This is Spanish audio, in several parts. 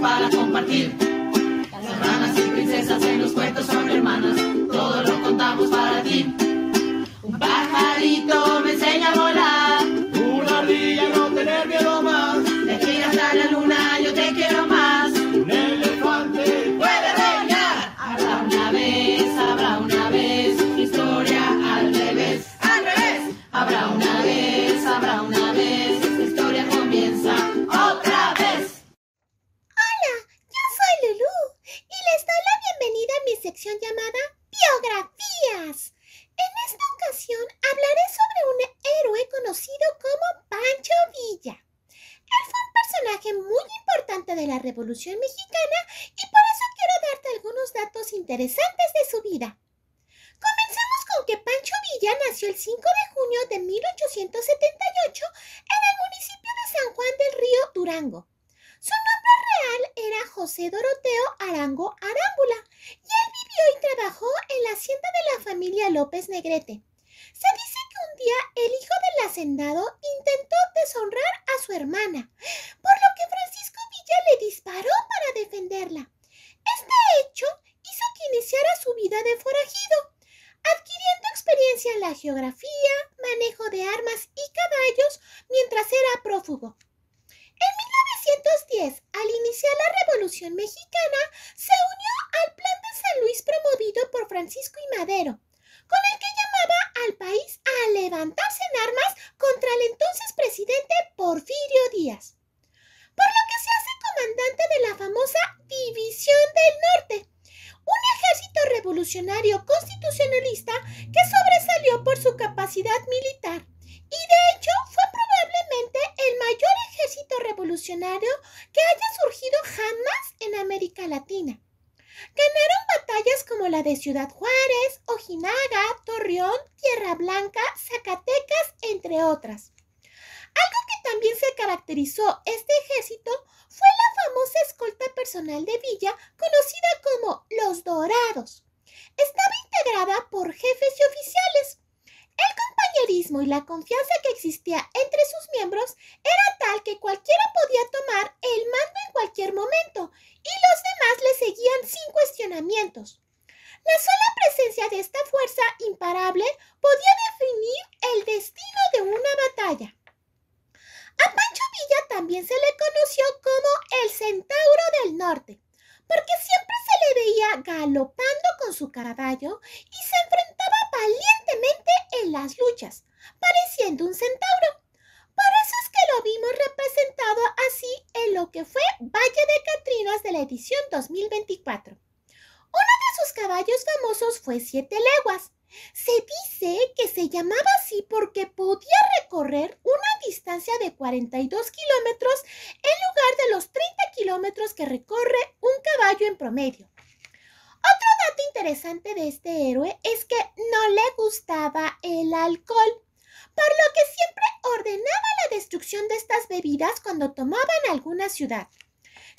para compartir. Llamada Biografías. En esta ocasión hablaré sobre un héroe conocido como Pancho Villa. Él fue un personaje muy importante de la Revolución Mexicana y por eso quiero darte algunos datos interesantes de su vida. Comencemos con que Pancho Villa nació el 5 de junio de 1878 en el municipio de San Juan del Río, Durango. Su nombre real era José Doroteo Arango Arámbula y él vivió y trabajó en la hacienda de la familia López Negrete. Se dice que un día el hijo del hacendado intentó deshonrar a su hermana, por lo que Francisco Villa le disparó para defenderla. Este hecho hizo que iniciara su vida de forajido, adquiriendo experiencia en la geografía, manejo de armas y caballos mientras era prófugo. En 1910, al iniciar la Revolución Mexicana, se unió al Plan de San Luis promovido por Francisco I. Madero, con el que llamaba al país a levantarse en armas contra el entonces presidente Porfirio Díaz, por lo que se hace comandante de la famosa División del Norte, un ejército revolucionario constitucionalista que sobresalió por su capacidad militar y de hecho fue probablemente el mayor ejército revolucionario que haya surgido jamás en América Latina. Ganaron batallas como la de Ciudad Juárez, Torreón, Tierra Blanca, Zacatecas, entre otras. Algo que también se caracterizó este ejército fue la famosa escolta personal de Villa, conocida como los Dorados. Estaba integrada por jefes y oficiales. El compañerismo y la confianza que existía entre sus miembros era tal que cualquiera podía tomar el mando en cualquier momento y los demás le seguían sin cuestionamientos. La sola presencia de esta fuerza imparable podía definir el destino de una batalla. A Pancho Villa también se le conoció como el Centauro del Norte, porque siempre se le veía galopando con su caballo y se enfrentaba valientemente en las luchas, pareciendo un centauro. Por eso es que lo vimos representado así en lo que fue Valle de Catrinas de la edición 2024. Uno de sus caballos famosos fue Siete Leguas. Se dice que se llamaba así porque podía recorrer una distancia de 42 kilómetros en lugar de los 30 kilómetros que recorre un caballo en promedio. Otro dato interesante de este héroe es que no le gustaba el alcohol, por lo que siempre ordenaba la destrucción de estas bebidas cuando tomaban alguna ciudad.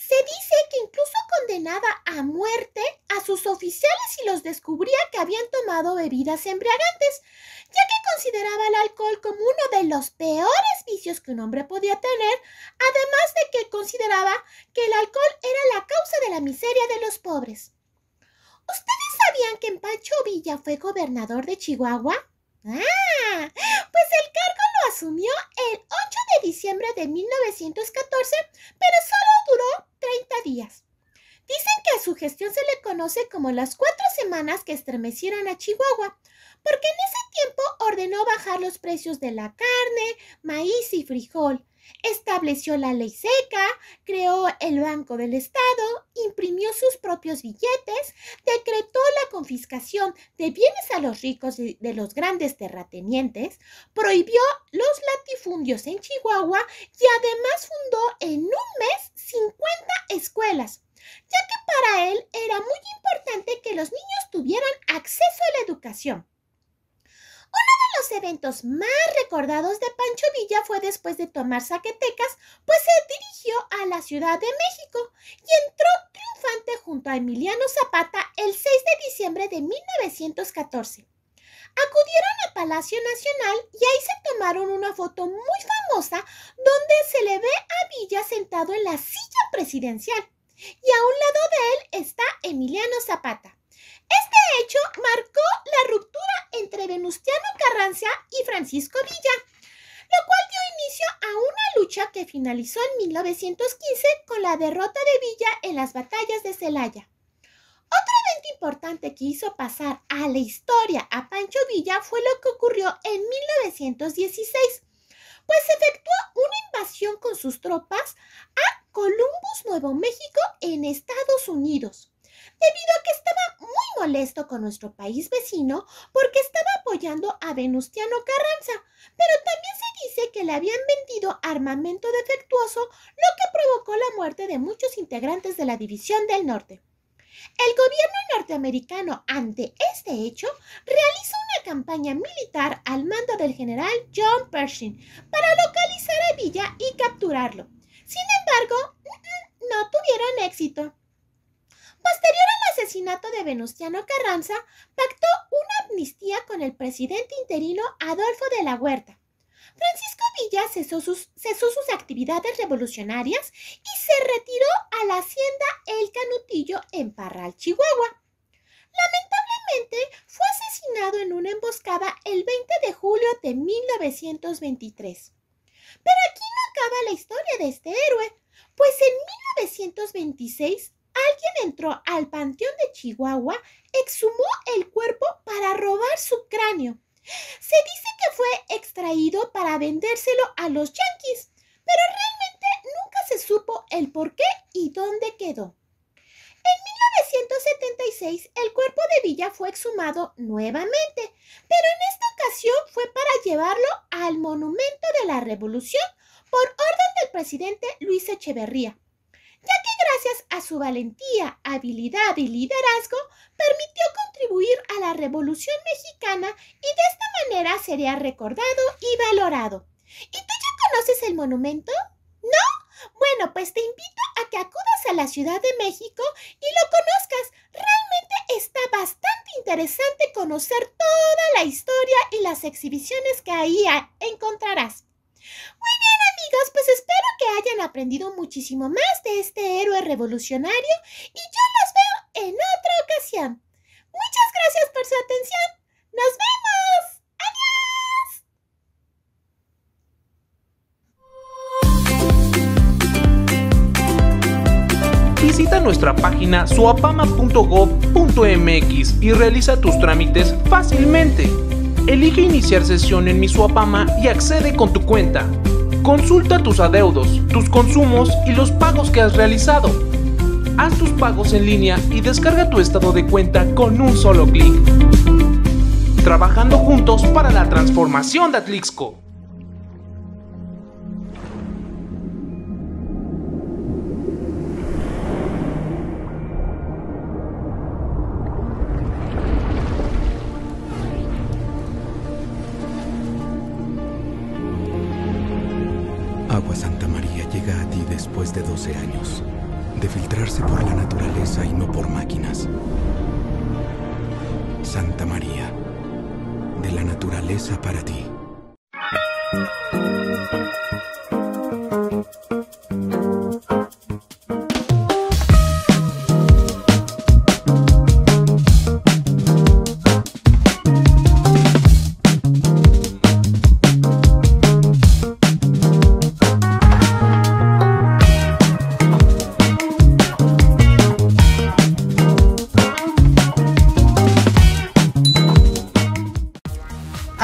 Se dice que incluso condenaba a muerte a sus oficiales si los descubría que habían tomado bebidas embriagantes, ya que consideraba el alcohol como uno de los peores vicios que un hombre podía tener, además de que consideraba que el alcohol era la causa de la miseria de los pobres. ¿Ustedes sabían que Pancho Villa fue gobernador de Chihuahua? Ah, pues el cargo lo asumió el 8 de diciembre de 1914, pero solo duró 30 días. Dicen que a su gestión se le conoce como las cuatro semanas que estremecieron a Chihuahua, porque en ese tiempo ordenó bajar los precios de la carne, maíz y frijol, estableció la ley seca, creó el Banco del Estado, imprimió sus propios billetes, decretó la confiscación de bienes a los ricos de, de los grandes terratenientes, prohibió los latifundios en Chihuahua y además fundó en un mes 50 escuelas, ya que para él era muy importante que los niños tuvieran acceso a la educación. Uno de los eventos más recordados de Pancho Villa fue después de tomar Zacatecas, pues se dirigió a la Ciudad de México y entró triunfante junto a Emiliano Zapata el 6 de diciembre de 1914. Acudieron a Palacio Nacional y ahí se tomaron una foto muy famosa donde se le ve a Villa sentado en la silla presidencial. y a un lado de él está Emiliano Zapata. Este hecho marcó la ruptura entre Venustiano Carranza y Francisco Villa, lo cual dio inicio a una lucha que finalizó en 1915 con la derrota de Villa en las batallas de Celaya. Otro evento importante que hizo pasar a la historia a Pancho Villa fue lo que ocurrió en 1916, pues efectuó una invasión con sus tropas a Columbus, Nuevo México, en Estados Unidos, debido a que estaba muy molesto con nuestro país vecino porque estaba apoyando a Venustiano Carranza, pero también se dice que le habían vendido armamento defectuoso, lo que provocó la muerte de muchos integrantes de la División del Norte. El gobierno norteamericano ante este hecho realizó una campaña militar al mando del general John Pershing para localizar a Villa y capturarlo. Sin embargo, no tuvieron éxito. Posterior al asesinato de Venustiano Carranza, pactó una amnistía con el presidente interino Adolfo de la Huerta. Francisco Villa cesó sus, sus, actividades revolucionarias y se retiró a la hacienda El Canutillo en Parral, Chihuahua. Lamentablemente fue asesinado en una emboscada el 20 de julio de 1923. Pero aquí no acaba la historia de este héroe, pues en 1926 alguien entró al Panteón de Chihuahua, exhumó el cuerpo para robar su cráneo. Se dice que fue extraído para vendérselo a los yanquis, pero realmente nunca se supo el por qué y dónde quedó. En 1976 el cuerpo de Villa fue exhumado nuevamente, pero en esta ocasión fue para llevarlo al Monumento de la Revolución por orden del presidente Luis Echeverría, gracias a su valentía, habilidad y liderazgo permitió contribuir a la Revolución Mexicana y de esta manera sería recordado y valorado. ¿Y tú ya conoces el monumento? ¿No? Bueno, pues te invito a que acudas a la Ciudad de México y lo conozcas. Realmente está bastante interesante conocer toda la historia y las exhibiciones que ahí encontrarás. Muy bien pues espero que hayan aprendido muchísimo más de este héroe revolucionario y yo los veo en otra ocasión. Muchas gracias por su atención. Nos vemos. Adiós. Visita nuestra página suapama.gov.mx y realiza tus trámites fácilmente. Elige iniciar sesión en Mi Suapama y accede con tu cuenta. Consulta tus adeudos, tus consumos y los pagos que has realizado. Haz tus pagos en línea y descarga tu estado de cuenta con un solo clic. Trabajando juntos para la transformación de Atlixco. Agua Santa María llega a ti después de 12 años de filtrarse por la naturaleza y no por máquinas. Santa María, de la naturaleza para ti.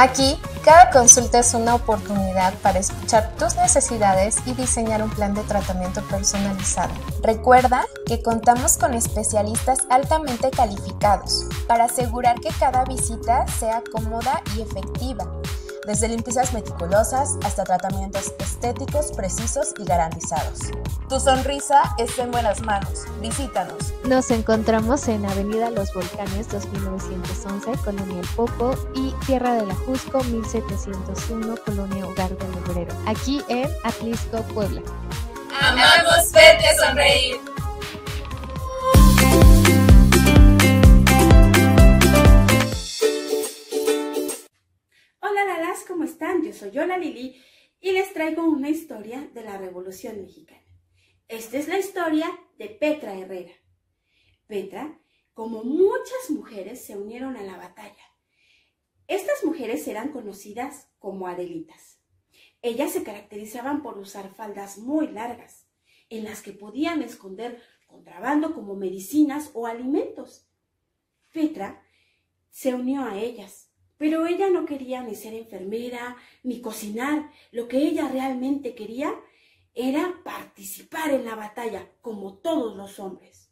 Aquí, cada consulta es una oportunidad para escuchar tus necesidades y diseñar un plan de tratamiento personalizado. Recuerda que contamos con especialistas altamente calificados para asegurar que cada visita sea cómoda y efectiva desde limpiezas meticulosas hasta tratamientos estéticos precisos y garantizados. Tu sonrisa está en buenas manos. Visítanos. Nos encontramos en Avenida Los Volcanes 2911, Colonia El Poco y Tierra de la Jusco 1701, Colonia Hogar del Obrero, aquí en Atlisco, Puebla. Amamos verte sonreír. Están? Yo soy Yola Lili y les traigo una historia de la Revolución Mexicana. Esta es la historia de Petra Herrera. Petra, como muchas mujeres, se unieron a la batalla. Estas mujeres eran conocidas como Adelitas. Ellas se caracterizaban por usar faldas muy largas, en las que podían esconder contrabando como medicinas o alimentos. Petra se unió a ellas, pero ella no quería ni ser enfermera, ni cocinar. Lo que ella realmente quería era participar en la batalla, como todos los hombres.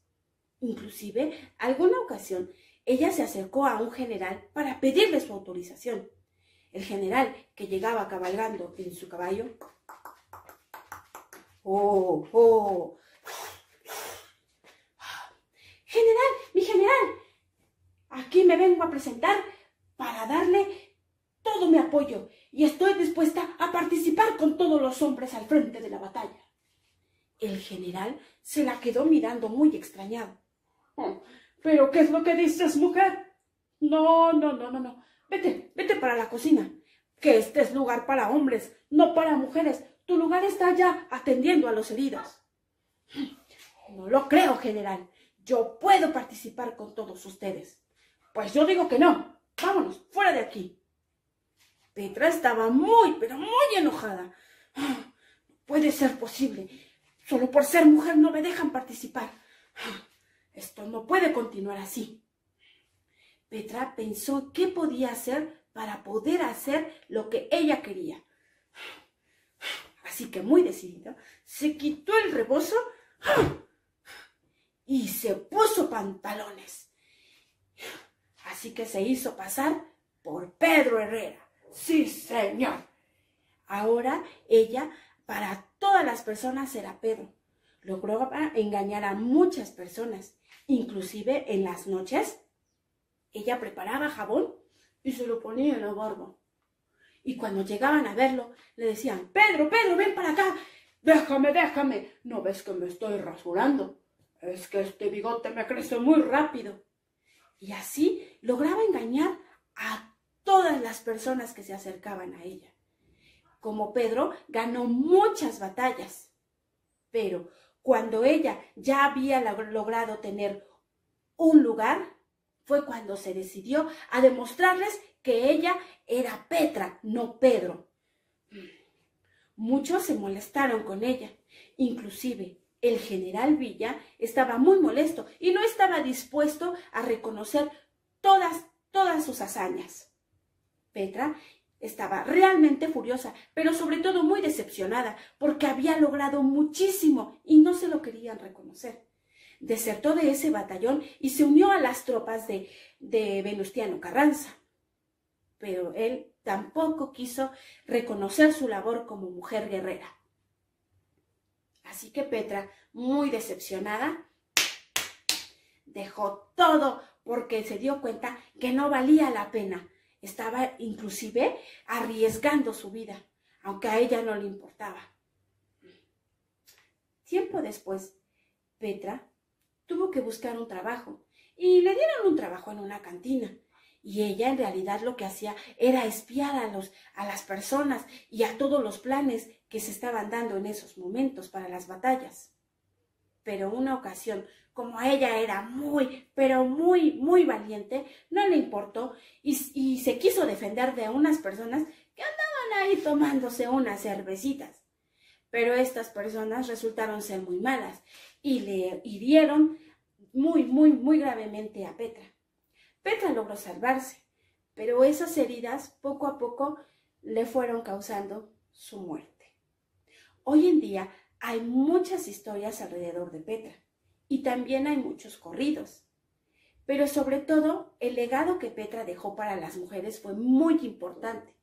Inclusive, alguna ocasión, ella se acercó a un general para pedirle su autorización. El general, que llegaba cabalgando en su caballo, ¡Oh, oh! General, mi general, aquí me vengo a presentar para darle todo mi apoyo y estoy dispuesta a participar con todos los hombres al frente de la batalla. El general se la quedó mirando muy extrañado. Oh, ¿Pero qué es lo que dices, mujer? No, no, no, no, no. Vete, vete para la cocina. Que este es lugar para hombres, no para mujeres. Tu lugar está ya atendiendo a los heridos. No lo creo, general. Yo puedo participar con todos ustedes. Pues yo digo que no. Vámonos, fuera de aquí. Petra estaba muy, pero muy enojada. puede ser posible. Solo por ser mujer no me dejan participar. Esto no puede continuar así. Petra pensó qué podía hacer para poder hacer lo que ella quería. Así que muy decidida, se quitó el rebozo y se puso pantalones. Así que se hizo pasar por Pedro Herrera. Sí, señor. Ahora ella, para todas las personas, era Pedro. Logró engañar a muchas personas. Inclusive en las noches, ella preparaba jabón y se lo ponía en la barba. Y cuando llegaban a verlo, le decían, Pedro, Pedro, ven para acá. Déjame, déjame. ¿No ves que me estoy rasurando? Es que este bigote me crece muy rápido. Y así lograba engañar a todas las personas que se acercaban a ella. Como Pedro ganó muchas batallas, pero cuando ella ya había logrado tener un lugar, fue cuando se decidió a demostrarles que ella era Petra, no Pedro. Muchos se molestaron con ella, inclusive el general Villa estaba muy molesto y no estaba dispuesto a reconocer todas, todas sus hazañas. Petra estaba realmente furiosa, pero sobre todo muy decepcionada, porque había logrado muchísimo y no se lo querían reconocer. Desertó de ese batallón y se unió a las tropas de, de Venustiano Carranza. Pero él tampoco quiso reconocer su labor como mujer guerrera. Así que Petra, muy decepcionada, dejó todo porque se dio cuenta que no valía la pena. Estaba inclusive arriesgando su vida, aunque a ella no le importaba. Tiempo después, Petra tuvo que buscar un trabajo y le dieron un trabajo en una cantina. Y ella en realidad lo que hacía era espiar a, los, a las personas y a todos los planes que se estaban dando en esos momentos para las batallas. Pero una ocasión, como ella era muy, pero muy, muy valiente, no le importó y, y se quiso defender de unas personas que andaban ahí tomándose unas cervecitas. Pero estas personas resultaron ser muy malas y le hirieron muy, muy, muy gravemente a Petra. Petra logró salvarse, pero esas heridas poco a poco le fueron causando su muerte. Hoy en día hay muchas historias alrededor de Petra y también hay muchos corridos. Pero sobre todo, el legado que Petra dejó para las mujeres fue muy importante.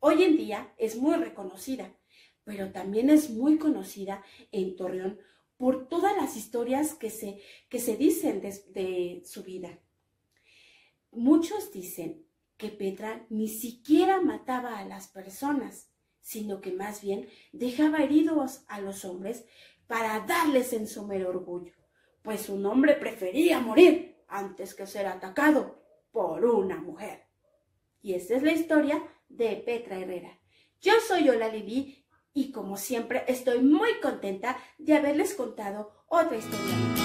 Hoy en día es muy reconocida, pero también es muy conocida en Torreón por todas las historias que se, que se dicen de, de su vida. Muchos dicen que Petra ni siquiera mataba a las personas, sino que más bien dejaba heridos a los hombres para darles en su mero orgullo, pues un hombre prefería morir antes que ser atacado por una mujer. Y esta es la historia de Petra Herrera. Yo soy Ola Lili Y como siempre, estoy muy contenta de haberles contado otra historia.